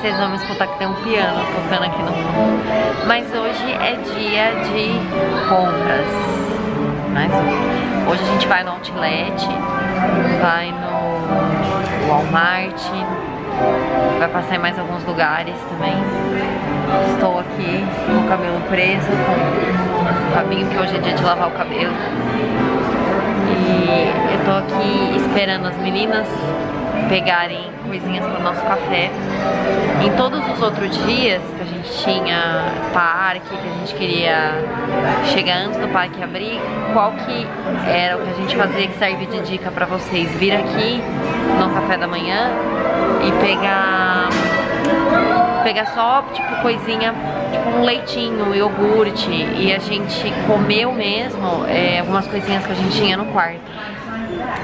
vocês vão escutar que tem um piano tocando aqui no fundo. Mas hoje é dia de compras. Um. Hoje a gente vai no Outlet, vai no Walmart, vai passar em mais alguns lugares também. Estou aqui com o cabelo preso, com o cabinho que hoje é dia de lavar o cabelo. E eu tô aqui esperando as meninas pegarem coisinhas para o nosso café. Em todos os outros dias que a gente tinha parque, que a gente queria chegar antes do parque abrir, qual que era o que a gente fazia que serve de dica para vocês? Vir aqui no café da manhã e pegar pegar só, tipo, coisinha, tipo um leitinho, iogurte, e a gente comeu mesmo é, algumas coisinhas que a gente tinha no quarto.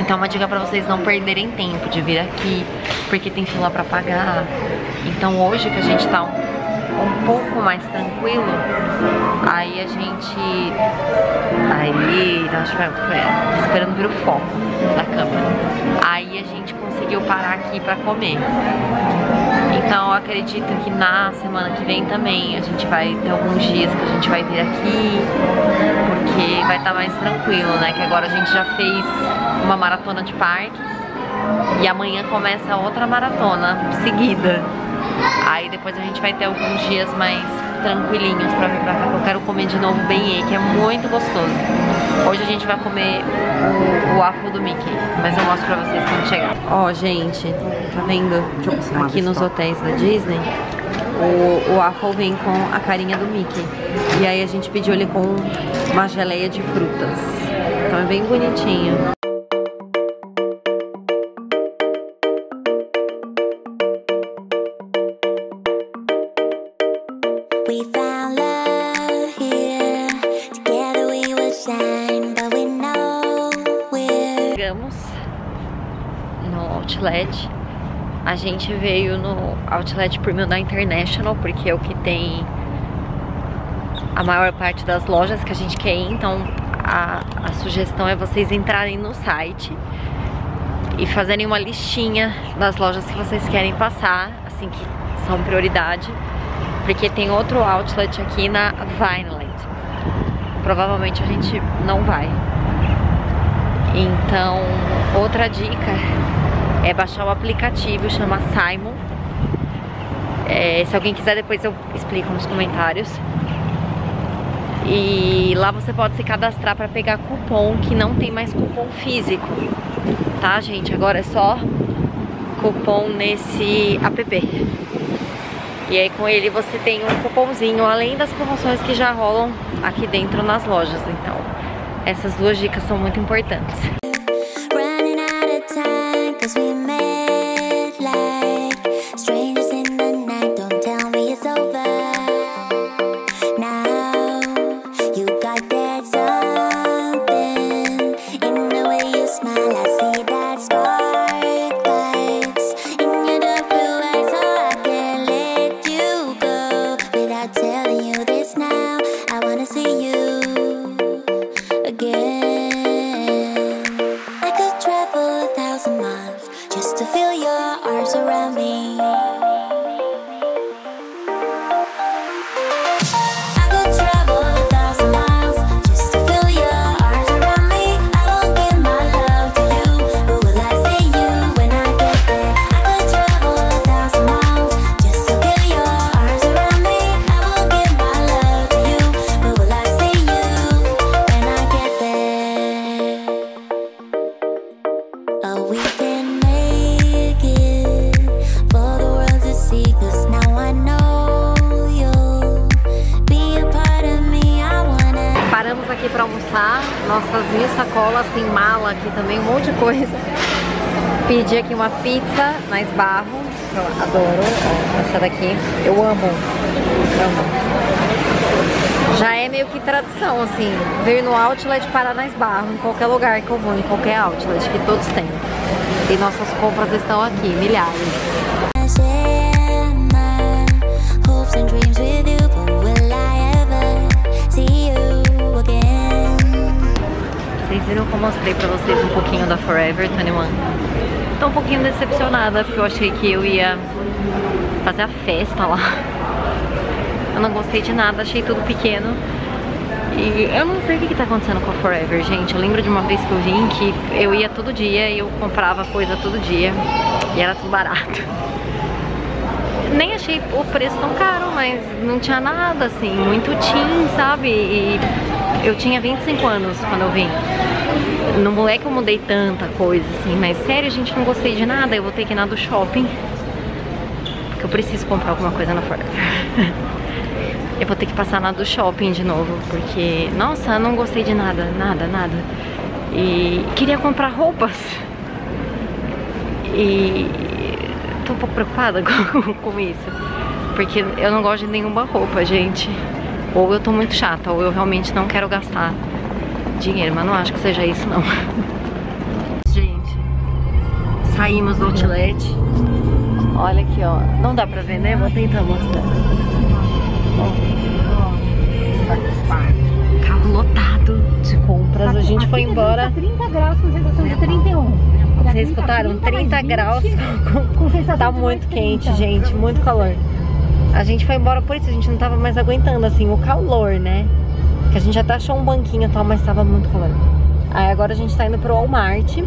Então uma dica pra vocês não perderem tempo de vir aqui, porque tem fila pra pagar. Então hoje que a gente tá um, um pouco mais tranquilo, aí a gente... Aí, acho que foi esperando vir o foco da câmera. Aí a gente conseguiu parar aqui pra comer. Então eu acredito que na semana que vem também a gente vai ter alguns dias que a gente vai vir aqui, porque vai estar tá mais tranquilo, né? Que agora a gente já fez uma maratona de parques e amanhã começa outra maratona seguida. Aí depois a gente vai ter alguns dias mais tranquilinhos pra vir pra cá, que eu quero comer de novo bem que é muito gostoso. Hoje a gente vai comer o, o waffle do Mickey, mas eu mostro pra vocês quando chegar. Ó, gente, tá vendo? Aqui nos hotéis da Disney, o, o waffle vem com a carinha do Mickey. E aí a gente pediu ele com uma geleia de frutas. Então é bem bonitinho. Outlet. A gente veio no Outlet Premium da International, porque é o que tem a maior parte das lojas que a gente quer ir. Então a, a sugestão é vocês entrarem no site e fazerem uma listinha das lojas que vocês querem passar, assim que são prioridade porque tem outro outlet aqui na Vineland. Provavelmente a gente não vai. Então, outra dica é baixar o aplicativo, chama Simon. É, se alguém quiser, depois eu explico nos comentários. E lá você pode se cadastrar para pegar cupom, que não tem mais cupom físico. Tá, gente? Agora é só cupom nesse app. E aí com ele você tem um cupomzinho, além das promoções que já rolam aqui dentro nas lojas. Então, essas duas dicas são muito importantes. Nossas mil sacolas, tem mala aqui também, um monte de coisa. Pedi aqui uma pizza na Esbarro, eu adoro, essa daqui, eu amo, amo. Já é meio que tradição, assim, vir no outlet parar na Esbarro, em qualquer lugar que eu vou, em qualquer outlet, que todos têm. E nossas compras estão aqui, milhares. Vocês viram que eu mostrei pra vocês um pouquinho da Forever 21? Tô um pouquinho decepcionada, porque eu achei que eu ia fazer a festa lá. Eu não gostei de nada, achei tudo pequeno. E eu não sei o que, que tá acontecendo com a Forever, gente. Eu lembro de uma vez que eu vim que eu ia todo dia e eu comprava coisa todo dia. E era tudo barato. Nem achei o preço tão caro, mas não tinha nada, assim, muito teen, sabe? E eu tinha 25 anos quando eu vim. Não é que eu mudei tanta coisa, assim, mas sério, gente, não gostei de nada. Eu vou ter que ir na do shopping. Porque eu preciso comprar alguma coisa na Forever. Eu vou ter que passar na do shopping de novo, porque, nossa, não gostei de nada, nada, nada. E queria comprar roupas. E tô um pouco preocupada com, com isso. Porque eu não gosto de nenhuma roupa, gente. Ou eu tô muito chata, ou eu realmente não quero gastar dinheiro, mas não acho que seja isso não. Gente, saímos do outlet. Olha aqui, ó. Não dá pra ver, né? Vou tentar mostrar. Carro lotado de compras. A gente foi embora. 30 graus com sensação de 31. Vocês escutaram? 30 graus. Com sensação Tá muito quente, 30. gente. Muito calor. A gente foi embora por isso. A gente não tava mais aguentando, assim, o calor, né? Que a gente até achou um banquinho e tal, mas tava muito calor. Aí agora a gente tá indo pro Walmart.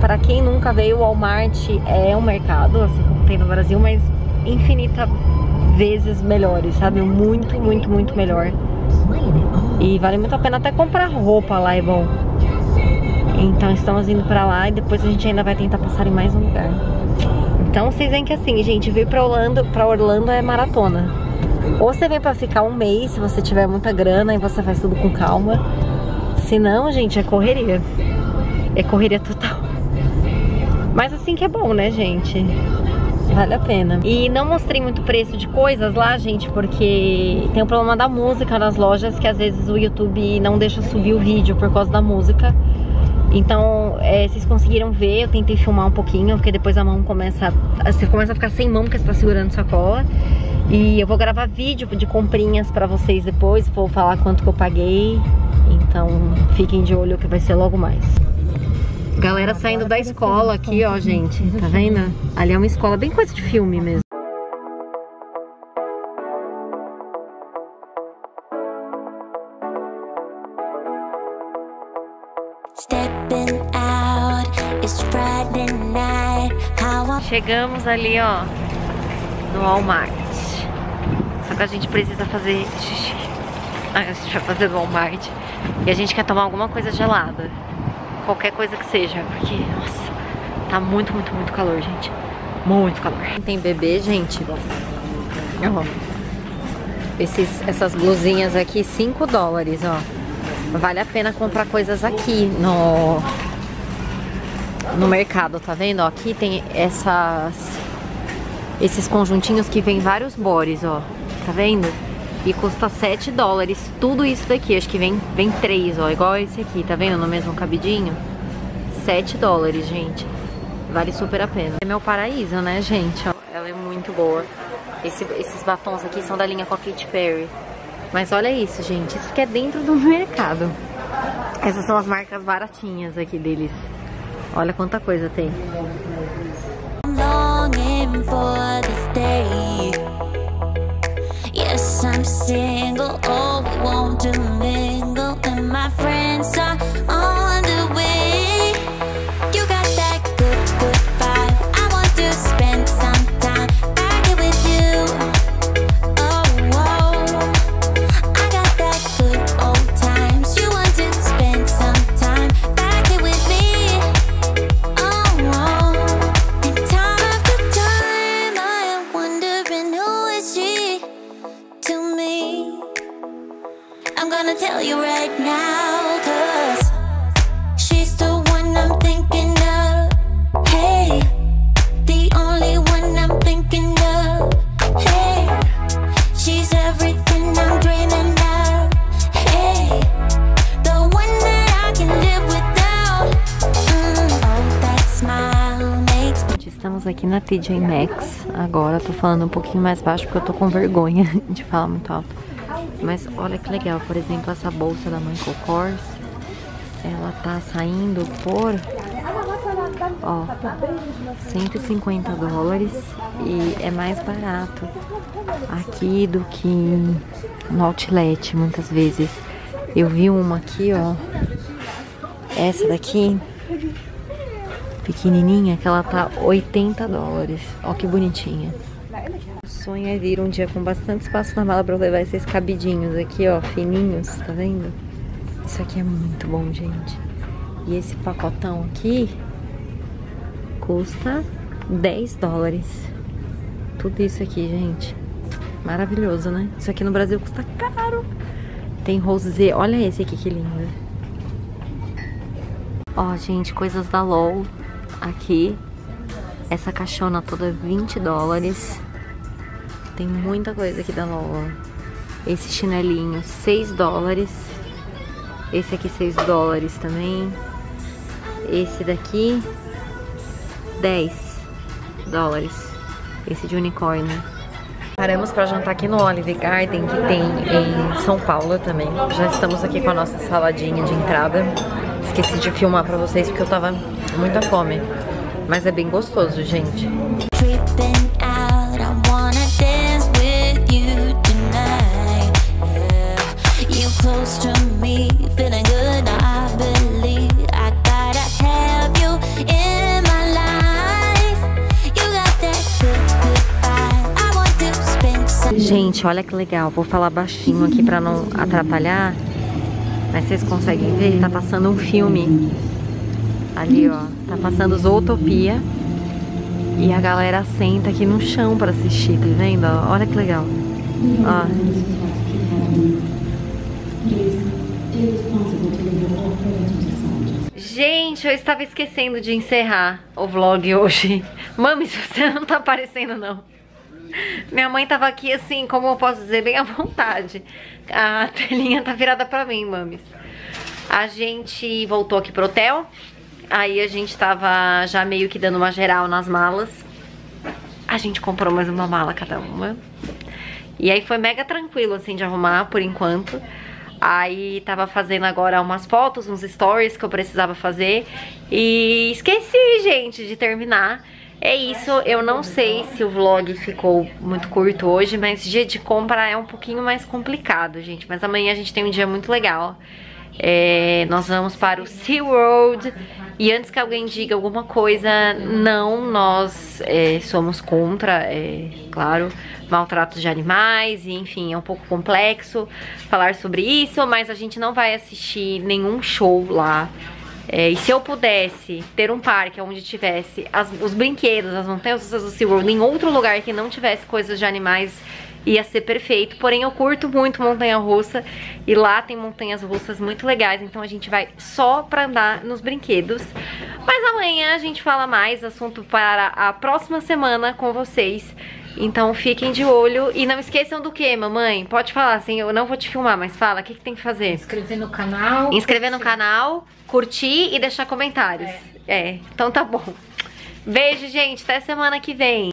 Pra quem nunca veio, o Walmart é um mercado, assim como tem no Brasil, mas infinita vezes melhores, sabe? Muito, muito, muito melhor. E vale muito a pena até comprar roupa lá, é bom. Então estamos indo pra lá e depois a gente ainda vai tentar passar em mais um lugar. Então vocês veem que assim, gente, vir pra Orlando, pra Orlando é maratona. Ou você vem pra ficar um mês, se você tiver muita grana e você faz tudo com calma. Se não, gente, é correria. É correria total. Mas assim que é bom, né, gente? Vale a pena. E não mostrei muito preço de coisas lá, gente, porque tem o problema da música nas lojas, que às vezes o YouTube não deixa subir o vídeo por causa da música. Então, é, vocês conseguiram ver, eu tentei filmar um pouquinho, porque depois a mão começa, a- você começa a ficar sem mão, porque você tá segurando sacola. E eu vou gravar vídeo de comprinhas pra vocês depois, vou falar quanto que eu paguei. Então, fiquem de olho que vai ser logo mais. Galera saindo da escola aqui, ó, gente. Tá vendo? Ali é uma escola bem coisa de filme mesmo. Chegamos ali, ó, no Walmart. Só que a gente precisa fazer xixi. A gente vai fazer no Walmart. E a gente quer tomar alguma coisa gelada. Qualquer coisa que seja, porque, nossa, tá muito, muito, muito calor, gente. Muito calor. Tem bebê, gente. Ó. Esses, essas blusinhas aqui, 5 dólares, ó. Vale a pena comprar coisas aqui no no mercado, tá vendo? Ó, aqui tem essas esses conjuntinhos que vem vários bores, ó. Tá vendo? E custa 7 dólares. Tudo isso daqui, acho que vem vem três, ó, igual esse aqui, tá vendo? No mesmo cabidinho. 7 dólares, gente. Vale super a pena. É meu paraíso, né, gente? Ela é muito boa. Esse- esses batons aqui são da linha com Perry. Mas olha isso, gente. Isso que é dentro do mercado. Essas são as marcas baratinhas aqui deles. Olha quanta coisa tem. longing for this day. Gonna tell you right now, cause she's the one I'm thinking of. Hey, the only one I'm thinking of. Hey, she's everything I'm dreaming of. Hey, the one that I can live without. Mm, oh, that smile makes me. Estamos aqui na TJ Maxx agora. Tô falando um pouquinho mais baixo porque eu tô com vergonha de falar muito alto. Mas olha que legal, por exemplo, essa bolsa da Michael Kors. Ela tá saindo por Ó, 150 dólares e é mais barato aqui do que no outlet, muitas vezes. Eu vi uma aqui, ó. Essa daqui, pequenininha, que ela tá 80 dólares. Ó que bonitinha. Sonho é vir um dia com bastante espaço na mala eu levar esses cabidinhos aqui, ó, fininhos, tá vendo? Isso aqui é muito bom, gente. E esse pacotão aqui custa 10 dólares. Tudo isso aqui, gente. Maravilhoso, né? Isso aqui no Brasil custa caro. Tem rosé. Olha esse aqui que lindo. Ó, gente, coisas da LOL aqui. Essa caixona toda 20 dólares. Tem muita coisa aqui da LOL, ó. Esse chinelinho, 6 dólares. Esse aqui, 6 dólares também. Esse daqui, 10 dólares. Esse de unicórnio. Paramos para jantar aqui no Olive Garden, que tem em São Paulo também. Já estamos aqui com a nossa saladinha de entrada. Esqueci de filmar para vocês porque eu tava com muita fome. Mas é bem gostoso, gente. Tripping Gente, olha que legal. Vou falar baixinho aqui pra não atrapalhar. Mas vocês conseguem ver? Tá passando um filme. Ali, ó. Tá passando Zootopia. E a galera senta aqui no chão pra assistir, tá vendo? Olha que legal. Ó. Gente, eu estava esquecendo de encerrar o vlog hoje. Mami, você não tá aparecendo, não. Minha mãe tava aqui assim, como eu posso dizer, bem à vontade. A telinha tá virada pra mim, mames. A gente voltou aqui pro hotel. Aí a gente tava já meio que dando uma geral nas malas. A gente comprou mais uma mala cada uma. E aí foi mega tranquilo, assim, de arrumar por enquanto. Aí tava fazendo agora umas fotos, uns stories que eu precisava fazer. E esqueci, gente, de terminar. É isso, eu não sei se o vlog ficou muito curto hoje, mas dia de compra é um pouquinho mais complicado, gente. Mas amanhã a gente tem um dia muito legal. É, nós vamos para o SeaWorld e antes que alguém diga alguma coisa, não, nós é, somos contra, é, claro, maltratos de animais, e enfim, é um pouco complexo falar sobre isso, mas a gente não vai assistir nenhum show lá. É, e se eu pudesse ter um parque onde tivesse as- os brinquedos, as montanhas do SeaWorld em outro lugar que não tivesse coisas de animais, ia ser perfeito. Porém, eu curto muito montanha russa e lá tem montanhas russas muito legais, então a gente vai só pra andar nos brinquedos. Mas amanhã a gente fala mais, assunto para a próxima semana com vocês. Então fiquem de olho e não esqueçam do que, mamãe? Pode falar, assim, eu não vou te filmar, mas fala, o que, que tem que fazer? Inscrever no canal. Inscrever no canal, curtir e deixar comentários. É, então tá bom. Beijo, gente. Até semana que vem.